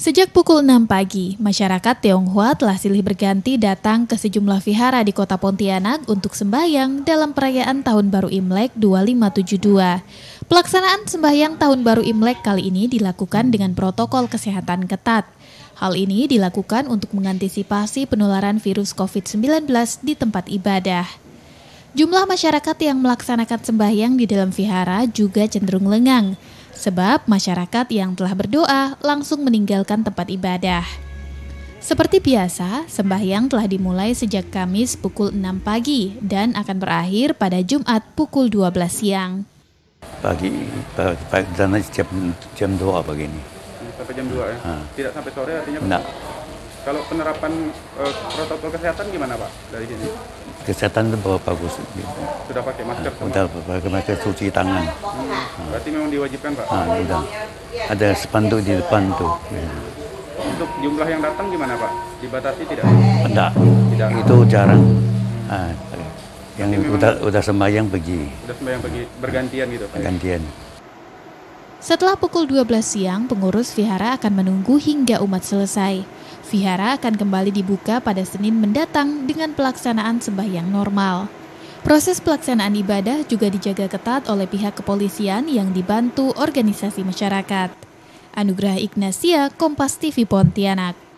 Sejak pukul 6 pagi, masyarakat Tionghoa telah silih berganti datang ke sejumlah vihara di kota Pontianak untuk sembahyang dalam perayaan Tahun Baru Imlek 2572. Pelaksanaan sembahyang Tahun Baru Imlek kali ini dilakukan dengan protokol kesehatan ketat. Hal ini dilakukan untuk mengantisipasi penularan virus COVID-19 di tempat ibadah. Jumlah masyarakat yang melaksanakan sembahyang di dalam vihara juga cenderung lengang sebab masyarakat yang telah berdoa langsung meninggalkan tempat ibadah. Seperti biasa, sembahyang telah dimulai sejak Kamis pukul 6 pagi dan akan berakhir pada Jumat pukul 12 siang. Pagi, pagi, pagi dan jam, jam 2 pagi ini. Sampai jam 2 ya? Ha. Tidak sampai sore artinya? Tidak. Kalau penerapan uh, protokol kesehatan gimana Pak dari sini? Kesehatan itu bagus. Sudah pakai masker? Sudah pakai masker, cuci tangan. Hmm. Berarti memang diwajibkan Pak? Ah, sudah. Ada spanduk di depan tuh. Untuk jumlah yang datang gimana Pak? Dibatasi tidak? Tidak. tidak. Itu jarang. Ah, yang udah udah sembahyang pergi. Udah sembahyang pergi bergantian gitu Pak? Bergantian. Setelah pukul 12 siang, pengurus vihara akan menunggu hingga umat selesai. Vihara akan kembali dibuka pada Senin mendatang dengan pelaksanaan sembahyang normal. Proses pelaksanaan ibadah juga dijaga ketat oleh pihak kepolisian yang dibantu organisasi masyarakat. Anugerah Ignasia, Kompas TV Pontianak.